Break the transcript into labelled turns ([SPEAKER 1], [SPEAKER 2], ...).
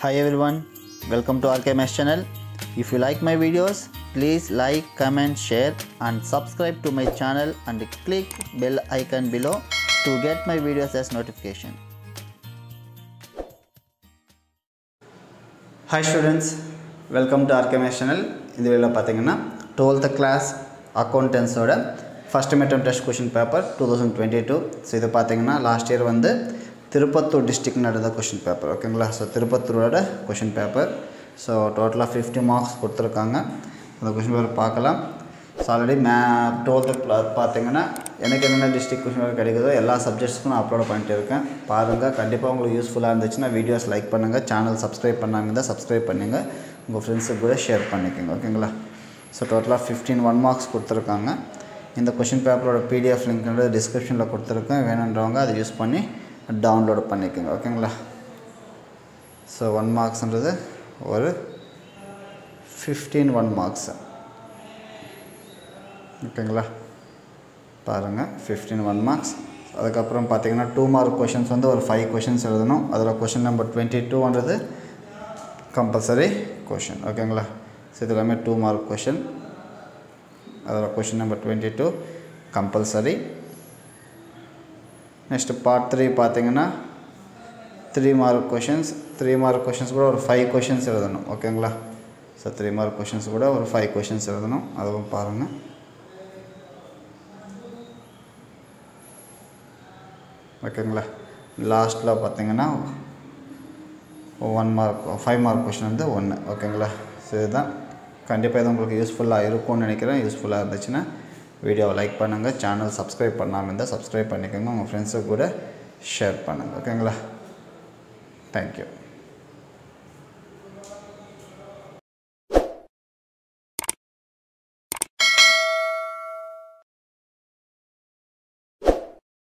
[SPEAKER 1] Hi everyone, welcome to RKMS channel. If you like my videos, please like, comment, share and subscribe to my channel and click bell icon below to get my videos as notification. Hi students welcome to RK Maths channel இந்த வீடியோவில் பார்த்தீங்கன்னா twelfth class அக்கௌண்டன்ஸோட first midterm test question paper two thousand twenty two so இது பார்த்தீங்கன்னா last year வந்து Tirupattur district நடந்த question paper ஓகேங்களா so திருப்பத்தூரோட question paper so டோட்டலாக ஃபிஃப்டி மார்க்ஸ் கொடுத்துருக்காங்க. அந்த கொஷின் பேப்பர் பார்க்கலாம். ஸோ ஆல்ரெடி மே டுவெல்த்து பார்த்தீங்கன்னா எனக்கு என்னென்ன டிஸ்ட்ரிக்ட் கொஷின் பேப்பர் கிடைக்குதோ எல்லா சப்ஜெக்ட்ஸ்க்கும் நான் அப்லோட் பண்ணிட்டு இருக்கேன். பாருங்கள் கண்டிப்பாக உங்களுக்கு யூஸ்ஃபுல்லாக இருந்துச்சுன்னா வீடியோஸ் லைக் பண்ணுங்கள் சேனல் சப்ஸ்கிரைப் பண்ணாமல் இருந்தால் சப்ஸ்கிரைப் பண்ணுங்கள் உங்கள் ஃப்ரெண்ட்ஸுக்கு கூட ஷேர் பண்ணிக்கோங்க ஓகேங்களா ஸோ டோட்டலாக ஃபிஃப்டீன் ஒன் மார்க்ஸ் கொடுத்துருக்காங்க. இந்த கொஷின் பேப்பரோட பிடிஎஃப் லிங்க்ன்றது டிஸ்கிரிப்ஷனில் கொடுத்துருக்கேன். வேணுன்றவங்க அதை யூஸ் பண்ணி டவுன்லோட் பண்ணிக்கோங்க ஓகேங்களா? ஸோ ஒன் மார்க்ஸ்ன்றது ஒரு ஃபிஃப்டீன் ஒன் மார்க்ஸ் ஓகேங்களா? பாருங்கள் ஃபிஃப்டீன் ஒன் மார்க்ஸ் அதுக்கப்புறம் பார்த்தீங்கன்னா டூ மார்க் கொஷின்ஸ் வந்து ஒரு ஃபைவ் கொஷின்ஸ் எழுதணும். அதில் கொஷின் நம்பர் டுவெண்ட்டி டூன்றது கம்பல்சரி கொஷின் ஓகேங்களா? ஸோ இது எல்லாமே டூ மார்க் கொஷின் அதில் question number twenty two compulsory next part three பார்த்தீங்கன்னா three mark questions three mark questions கூட ஒரு ஃபைவ் கொஷின்ஸ் எழுதணும். ஓகேங்களா ஸோ த்ரீ மார்க் கொஷின்ஸ் கூட ஒரு ஃபைவ் கொஷின்ஸ் எழுதணும். அதுவும் பாருங்கள் ஓகேங்களா லாஸ்ட்டில் பார்த்தீங்கன்னா one mark five mark question வந்து ஒன்று ஓகேங்களா ஸோ இதுதான். கண்டிப்பாக இது உங்களுக்கு யூஸ்ஃபுல்லாக இருக்கும்னு நினைக்கிறேன். யூஸ்ஃபுல்லாக இருந்துச்சுன்னா வீடியோவை லைக் பண்ணுங்கள் சேனல் சப்ஸ்கிரைப் பண்ணாமல் இருந்தால் சப்ஸ்கிரைப் பண்ணிக்கோங்க உங்கள் ஃப்ரெண்ட்ஸு கூட ஷேர் பண்ணுங்கள் ஓகேங்களா? தேங்க்யூ